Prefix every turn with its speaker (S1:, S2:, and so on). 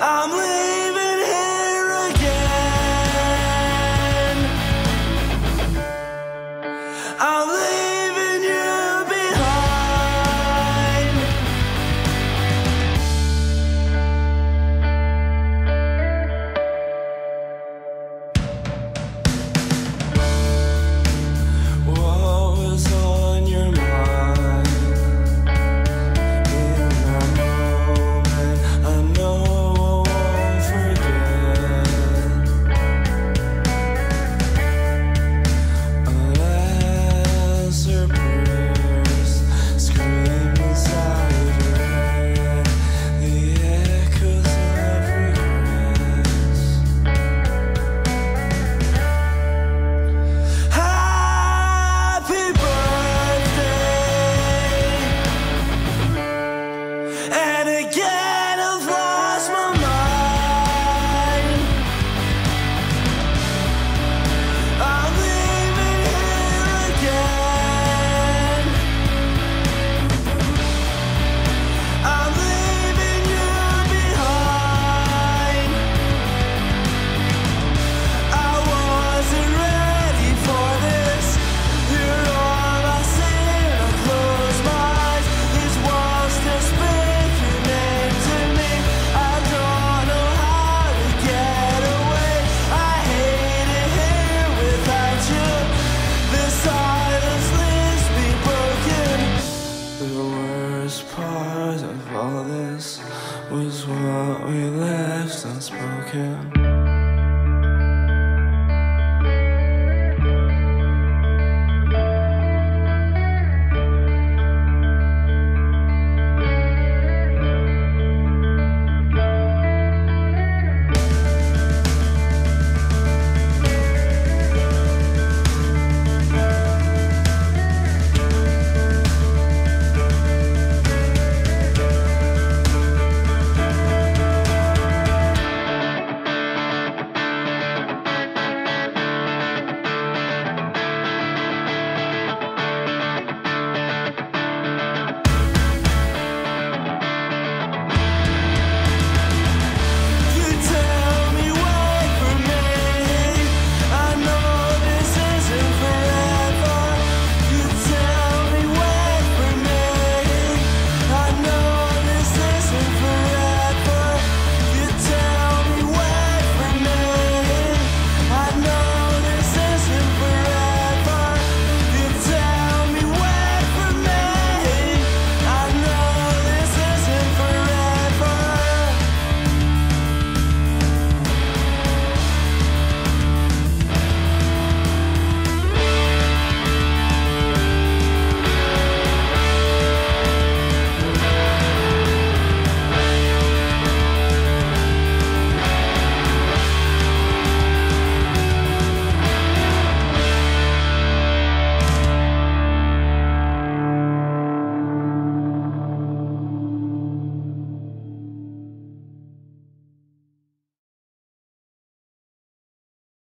S1: I'm of all this was what we left unspoken.